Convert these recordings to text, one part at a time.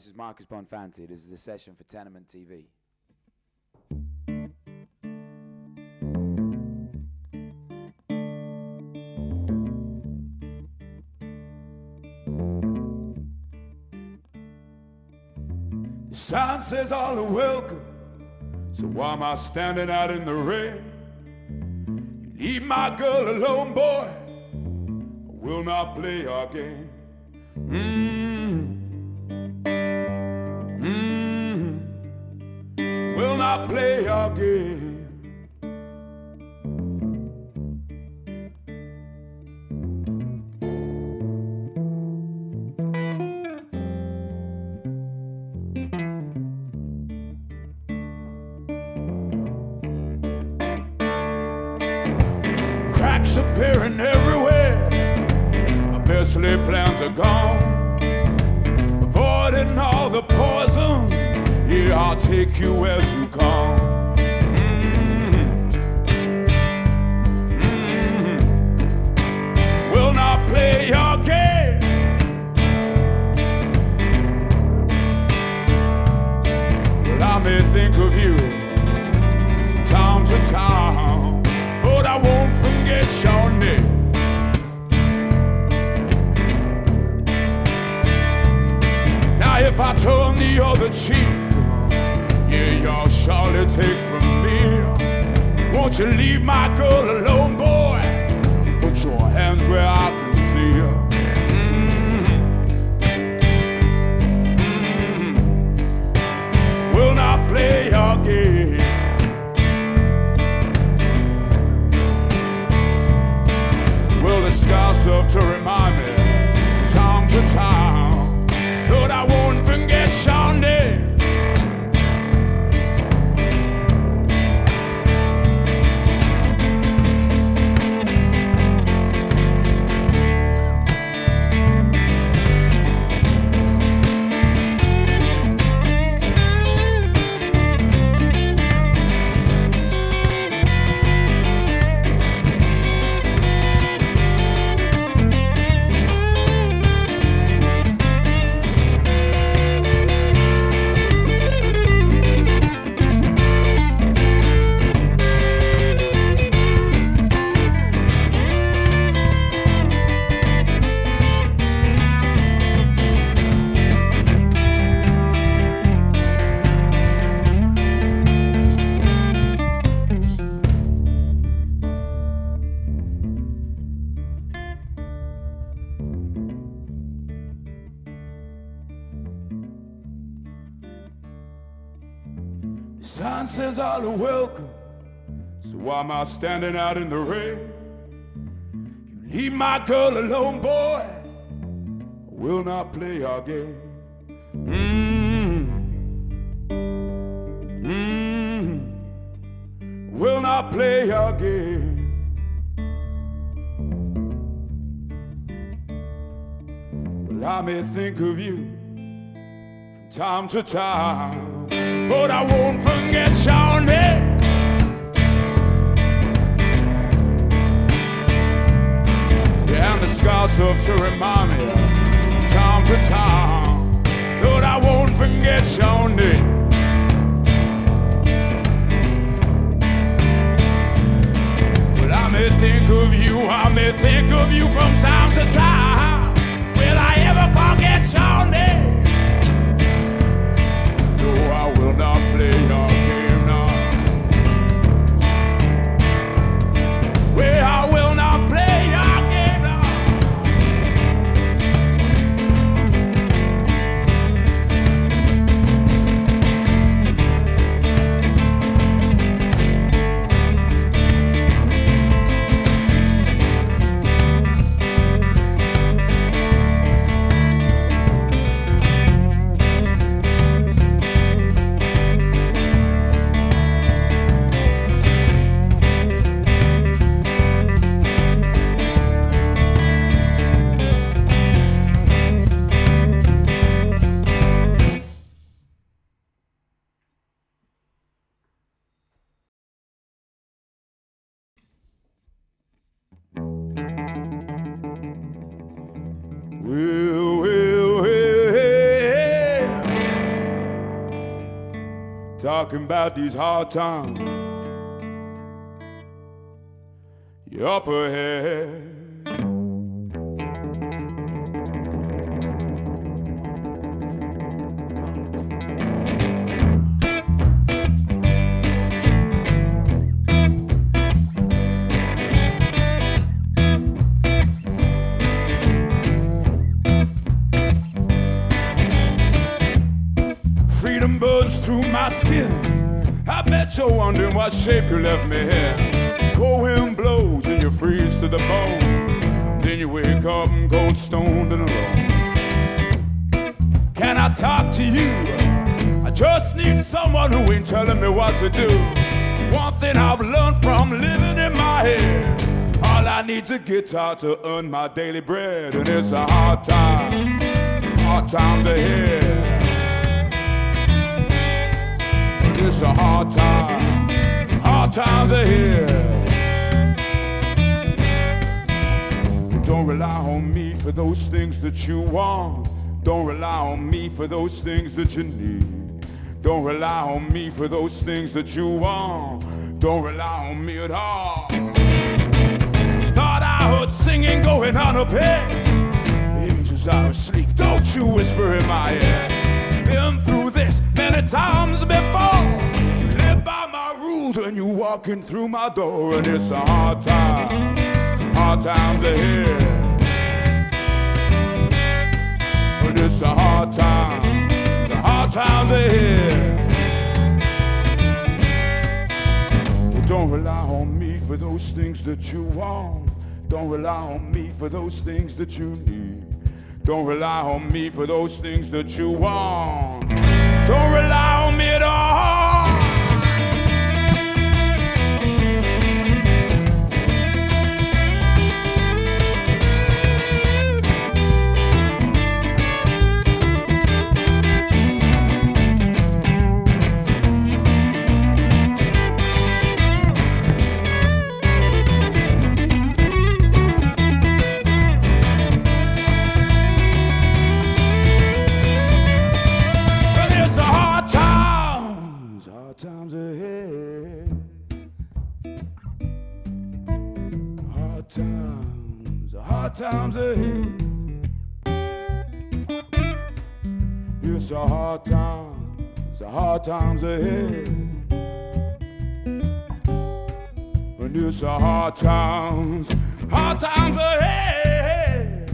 Hi, this is Marcus Bonfanti. This is a session for Tenement TV. The sign says all are welcome, so why am I standing out in the rain? You leave my girl alone, boy. I will not play your game. Mm. Not play your I'll take you as you come. Mm. Mm. Will not play your game. Well, I may think of you from time to time, but I won't forget your name. Now, if I turn the other cheek, y'all surely take from me. Won't you leave my girl alone, boy? Put your hands where I can see her. Mm-hmm. Mm-hmm. Will not play your game. Says all are welcome. So why am I standing out in the rain? You leave my girl alone, boy. I will not play your game. Mm. Mm. Will not play your game. Well, I may think of you from time to time, but I won't forget name. Yeah, and the scars serve to remind me from time to time that I won't forget your name. Well, I may think of you, I may think of you from time to time. Talking about these hard times. Your upper head. Skin. I bet you're wondering what shape you left me in. Cold wind blows and you freeze to the bone. Then you wake up and cold, stoned and alone. Can I talk to you? I just need someone who ain't telling me what to do. One thing I've learned from living in my head. All I need's a guitar to earn my daily bread. And it's a hard time. Hard times ahead. It's a hard time. Hard times are here. Don't rely on me for those things that you want. Don't rely on me for those things that you need. Don't rely on me for those things that you want. Don't rely on me at all. Thought I heard singing going on up here. Angels are asleep. Don't you whisper in my ear. Been through this many times walking through my door, and it's a hard time. Hard times ahead. But it's a hard time. A hard times ahead. Don't rely on me for those things that you want. Don't rely on me for those things that you need. Don't rely on me for those things that you want. Don't rely on me at all. Times, ahead. It's a hard time, it's a hard times ahead. And it's a hard times, hard times ahead.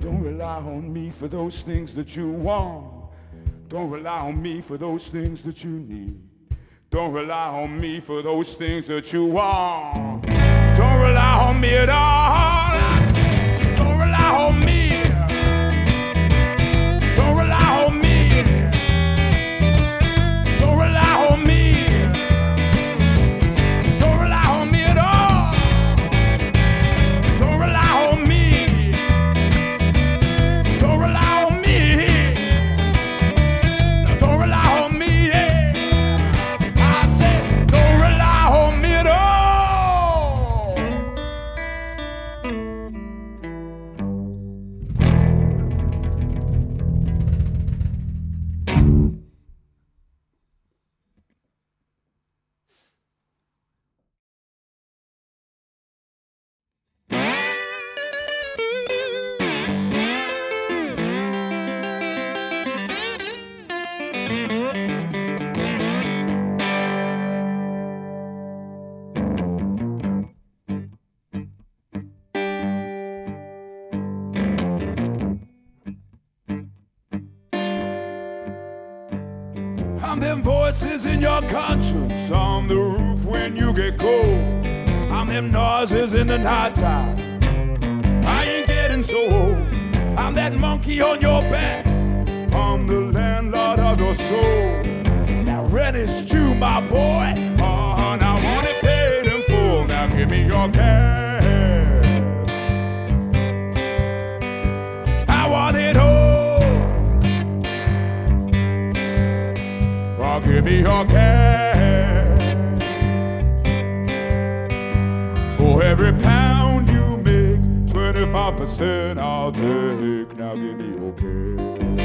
Don't rely on me for those things that you want. Don't rely on me for those things that you need. Don't rely on me for those things that you want. On me at all. Voices in your conscience on the roof when you get cold. I'm them noises in the nighttime. I ain't getting so old. I'm that monkey on your back. I'm the landlord of your soul. Now rent is due, my boy. Oh, and I want it paid in full. Now give me your cash. your cash. For every pound you make, 25% I'll take. Now give me your cash.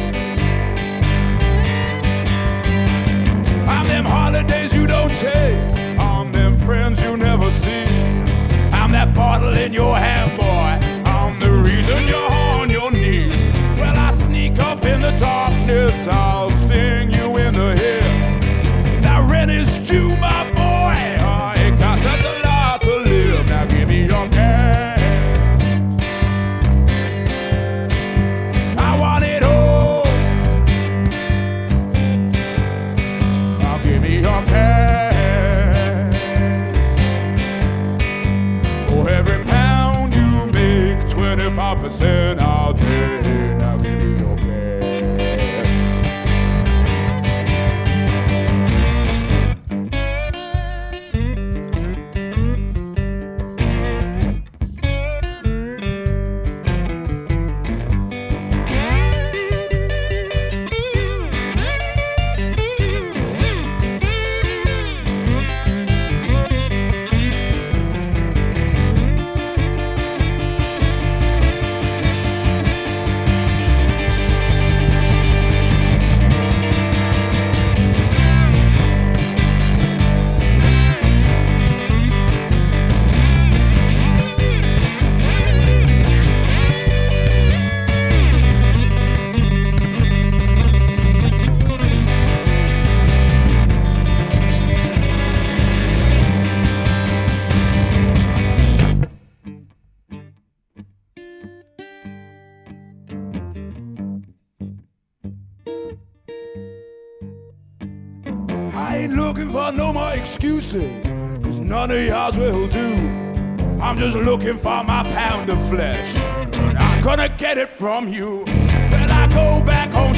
I'm them holidays you don't take. I'm them friends you never see. I'm that bottle in your hand, boy. I'm the reason you're on your knees. Well, I sneak up in the darkness. I'll sting you to my No more my excuses, cause none of yours will do. I'm just looking for my pound of flesh, and I'm gonna get it from you. Then I go back home